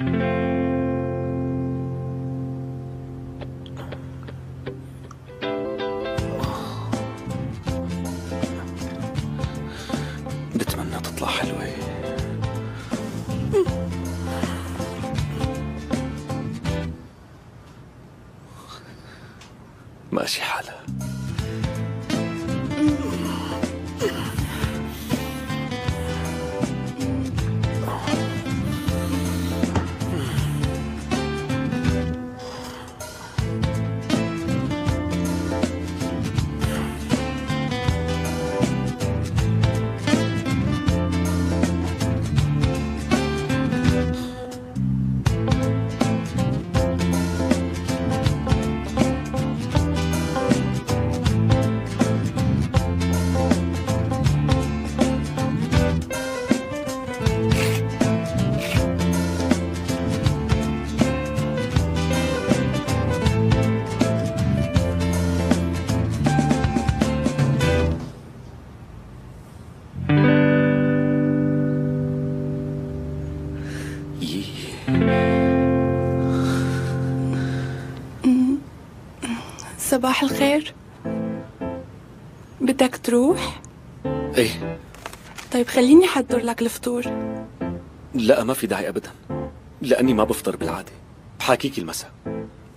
بتمنى تطلع حلوة. ماشي حالها صباح الخير. بدك تروح؟ إيه. طيب خليني حضر لك الفطور. لا ما في داعي ابدا لأني ما بفطر بالعادة. بحاكيكي المساء.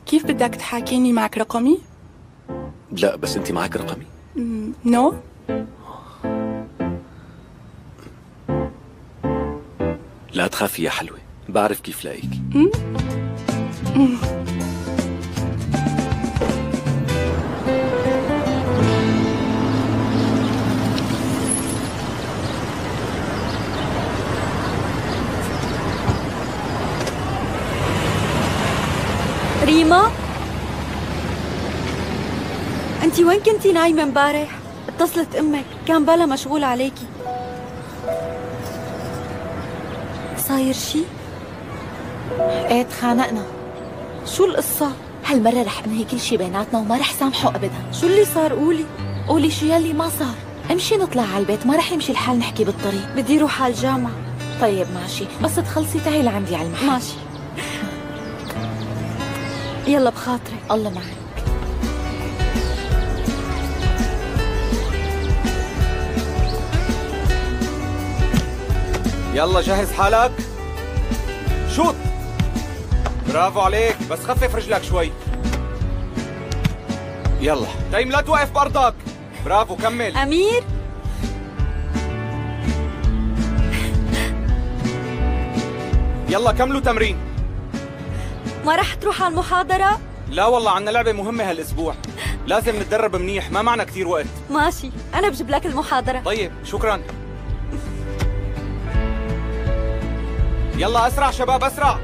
كيف بدك تحاكيني معك رقمي؟ لا بس أنت معك رقمي. نو؟ لا تخافي يا حلوة بعرف كيف لاقيكي ريما؟ انت وين كنتي نايمة امبارح؟ اتصلت أمك كان بالها مشغول عليكي صاير شي؟ إيه تخانقنا. شو القصة؟ هالمرة رح أنهي كل شي بيناتنا وما رح سامحه ابدا. شو اللي صار؟ قولي. قولي شو يلي ما صار. امشي نطلع على البيت ما رح يمشي الحال نحكي بالطريق. بدي روح على الجامعة. طيب ماشي. بس تخلصي تعي لعندي على المحل. ماشي. يلا بخاطرك الله معك. يلا جهز حالك. شوت. برافو عليك. بس خفف رجلك شوي. يلا. تيم لا توقف بأرضك. برافو كمل. أمير. يلا كملوا تمرين. ما رح تروح على المحاضرة؟ لا والله عنا لعبة مهمة هالأسبوع. لازم نتدرب منيح ما معنا كتير وقت. ماشي أنا بجيب لك المحاضرة. طيب شكرا. يلا أسرع شباب أسرع.